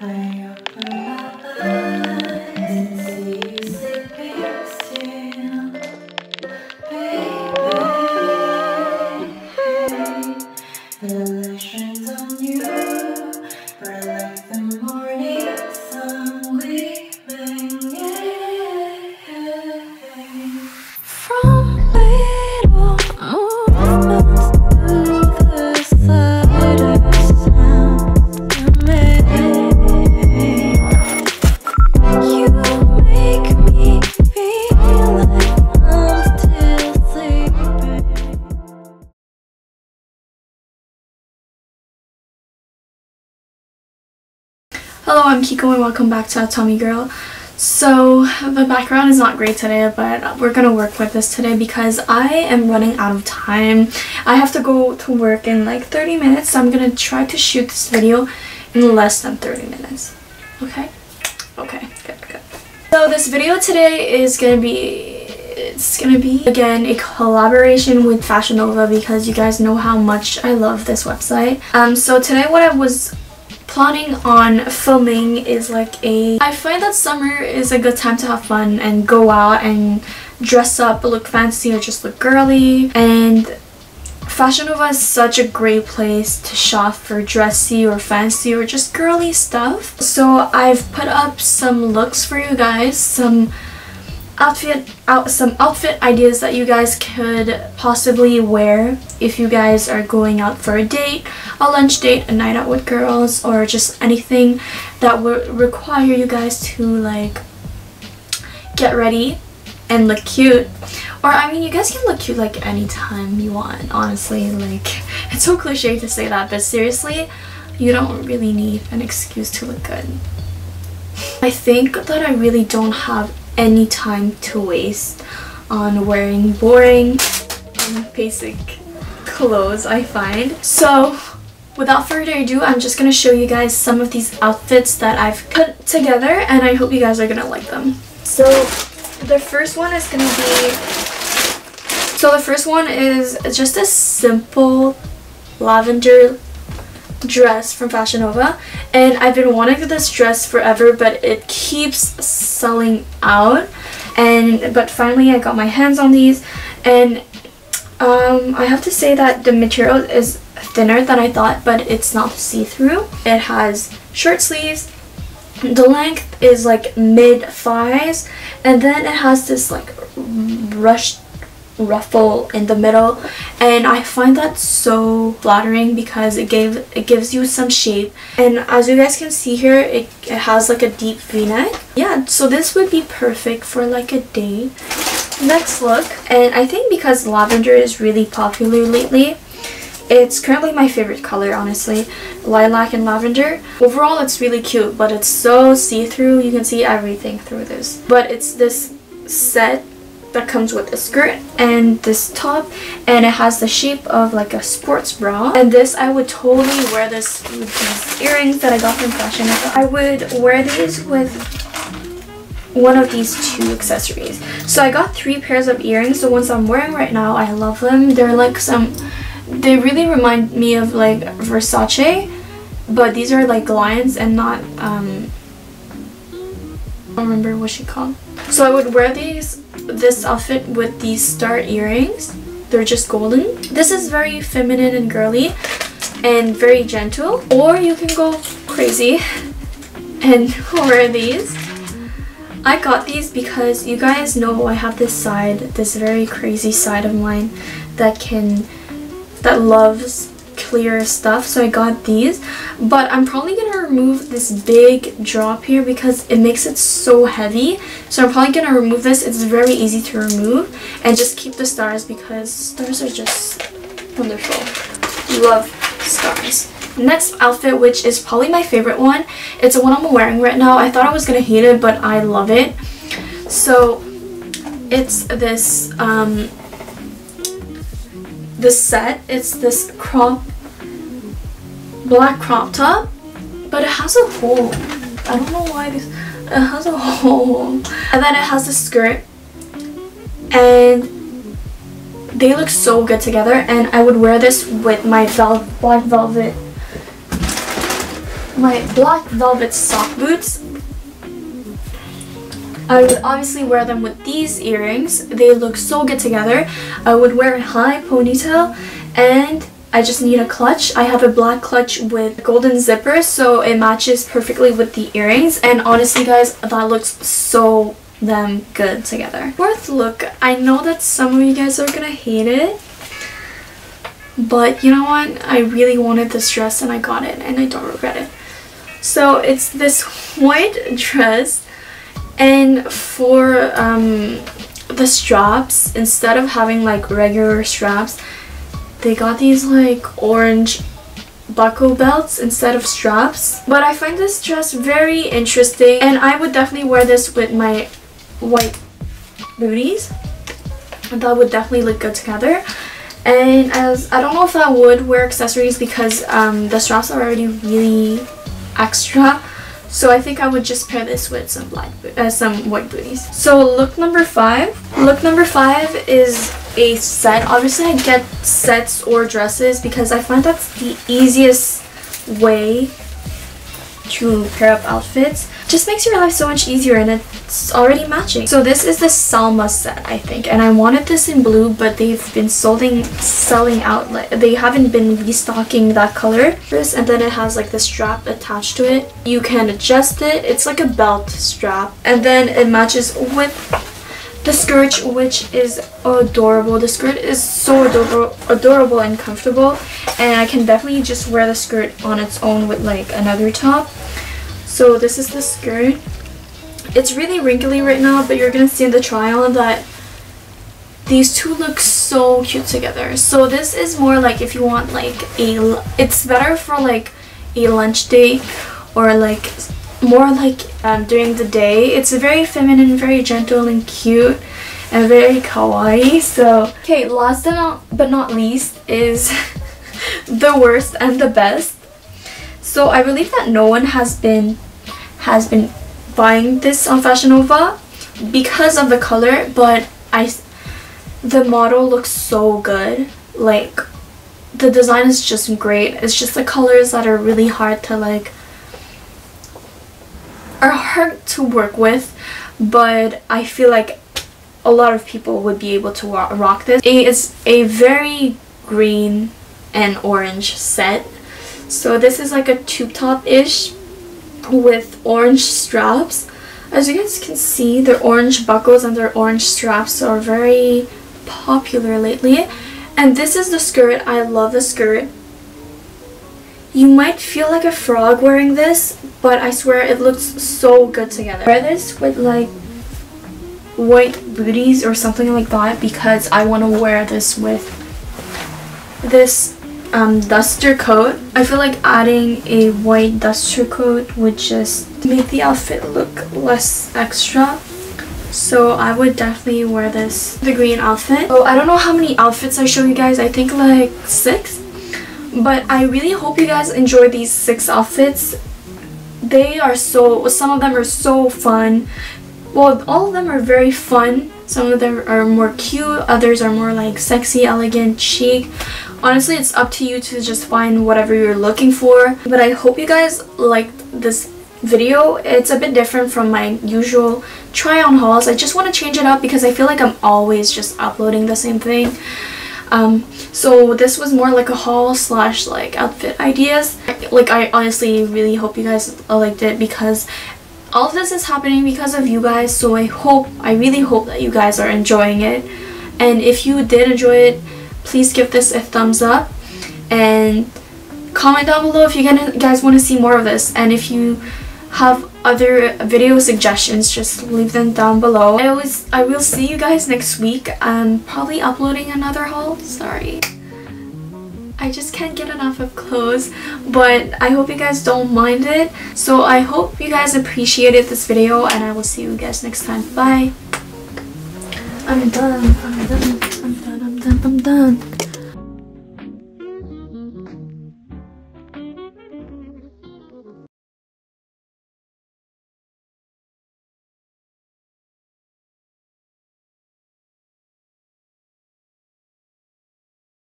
I Hello, I'm Kiko and welcome back to Tommy Girl. So, the background is not great today, but we're gonna work with this today because I am running out of time. I have to go to work in like 30 minutes, so I'm gonna try to shoot this video in less than 30 minutes. Okay? Okay, good, good. So, this video today is gonna be it's gonna be again a collaboration with Fashion Nova because you guys know how much I love this website. Um, so today what I was planning on filming is like a I find that summer is a good time to have fun and go out and dress up look fancy or just look girly and Fashion Nova is such a great place to shop for dressy or fancy or just girly stuff. So I've put up some looks for you guys, some outfit out some outfit ideas that you guys could possibly wear if you guys are going out for a date, a lunch date, a night out with girls, or just anything that would require you guys to like get ready and look cute. Or I mean you guys can look cute like anytime you want, honestly. Like it's so cliche to say that, but seriously, you don't really need an excuse to look good. I think that I really don't have any time to waste on wearing boring and basic clothes I find. So without further ado, I'm just going to show you guys some of these outfits that I've put together and I hope you guys are going to like them. So the first one is going to be so the first one is just a simple lavender dress from Fashion Nova and I've been wanting this dress forever but it keeps selling out and but finally I got my hands on these and um, I have to say that the material is thinner than I thought but it's not see-through. It has short sleeves the length is like mid thighs and then it has this like ruched ruffle in the middle. And I find that so flattering because it gave it gives you some shape. And as you guys can see here it, it has like a deep v-neck yeah so this would be perfect for like a date next look. And I think because lavender is really popular lately it's currently my favorite color honestly lilac and lavender. Overall it's really cute but it's so see-through. You can see everything through this. But it's this set that comes with a skirt and this top and it has the shape of like a sports bra and this I would totally wear this with these earrings that I got from Fashion. I would wear these with one of these two accessories. So I got three pairs of earrings. The ones I'm wearing right now, I love them. They're like some, they really remind me of like Versace, but these are like lions and not, um, I don't remember what she called. So I would wear these, this outfit with these star earrings. They're just golden. This is very feminine and girly and very gentle. Or you can go crazy and wear these. I got these because you guys know I have this side, this very crazy side of mine that can, that loves clear stuff so I got these but I'm probably gonna remove this big drop here because it makes it so heavy. So I'm probably gonna remove this. It's very easy to remove. And just keep the stars because stars are just wonderful. Love stars. Next outfit which is probably my favorite one it's the one I'm wearing right now. I thought I was gonna hate it but I love it. So it's this um this set. It's this crop black crop top but it has a hole I don't know why this it has a hole and then it has a skirt and they look so good together and I would wear this with my vel black velvet my black velvet sock boots. I would obviously wear them with these earrings. They look so good together. I would wear a high ponytail and I just need a clutch. I have a black clutch with golden zipper so it matches perfectly with the earrings and honestly guys that looks so them good together. Fourth look, I know that some of you guys are gonna hate it but you know what? I really wanted this dress and I got it and I don't regret it. So it's this white dress and for um, the straps, instead of having like regular straps, they got these like orange buckle belts instead of straps. But I find this dress very interesting and I would definitely wear this with my white booties. That would definitely look good together. And as I don't know if I would wear accessories because um, the straps are already really extra. So I think I would just pair this with some black, uh, some white booties. So look number five. Look number five is a set. Obviously I get sets or dresses because I find that's the easiest way to pair up outfits just makes your life so much easier and it's already matching. So this is the Salma set I think and I wanted this in blue but they've been selling selling out like they haven't been restocking that color this and then it has like the strap attached to it. You can adjust it. It's like a belt strap and then it matches with the skirt which is adorable. The skirt is so adorable adorable and comfortable and i can definitely just wear the skirt on its own with like another top. So this is the skirt. It's really wrinkly right now but you're gonna see in the on that these two look so cute together. So this is more like if you want like a it's better for like a lunch date or like more like um, during the day. It's very feminine, very gentle and cute and very kawaii. So, okay, last but not least is the worst and the best. So I believe that no one has been has been buying this on Fashion Nova because of the color, but I the model looks so good. Like the design is just great. It's just the colors that are really hard to like hard to work with but I feel like a lot of people would be able to rock this. It is a very green and orange set. So this is like a tube top-ish with orange straps. As you guys can see, their orange buckles and their orange straps are very popular lately. And this is the skirt. I love the skirt. You might feel like a frog wearing this, but I swear it looks so good together. Wear this with like white booties or something like that because I want to wear this with this um, duster coat. I feel like adding a white duster coat would just make the outfit look less extra. So I would definitely wear this, the green outfit. So I don't know how many outfits I show you guys. I think like six but I really hope you guys enjoy these six outfits. They are so some of them are so fun. Well all of them are very fun. Some of them are more cute others are more like sexy elegant chic. Honestly it's up to you to just find whatever you're looking for. But I hope you guys liked this video. It's a bit different from my usual try on hauls. I just want to change it up because I feel like I'm always just uploading the same thing um, so this was more like a haul slash like outfit ideas. Like I honestly really hope you guys liked it because all of this is happening because of you guys. So I hope, I really hope that you guys are enjoying it. And if you did enjoy it, please give this a thumbs up and comment down below if you guys want to see more of this. And if you have other video suggestions just leave them down below. I always i will see you guys next week. I'm probably uploading another haul. Sorry. I just can't get enough of clothes but I hope you guys don't mind it. So I hope you guys appreciated this video and I will see you guys next time. Bye. I'm done. I'm done. I'm done. I'm done. I'm done